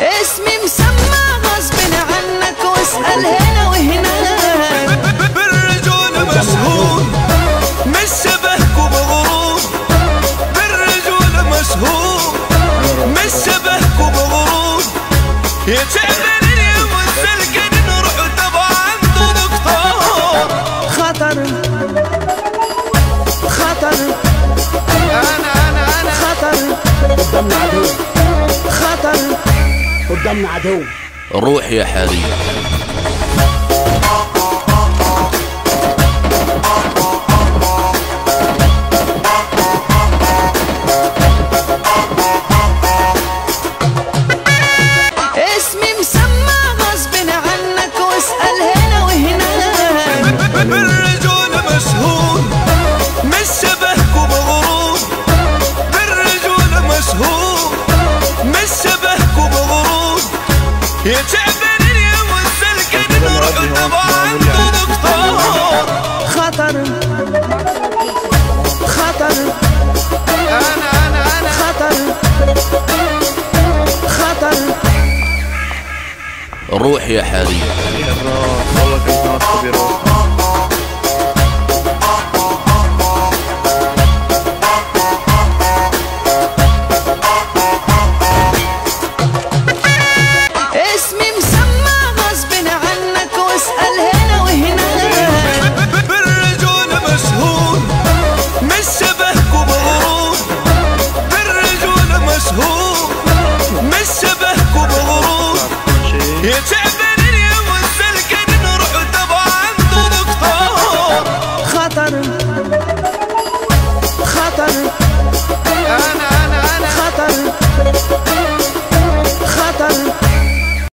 اسمي مسمى غصب عنك واسأل هنا وهناك بالرجولة مشهور مش شبهك ومغرور بالرجولة مشهور مش شبهك ومغرور يا تعبان قدامنا عدو. روح يا حريم يا تعبان يا مسلكن نروح خطر أنا أنا أنا خطر خطر روح يا حريم مسهور من سبهك بغرور يتعب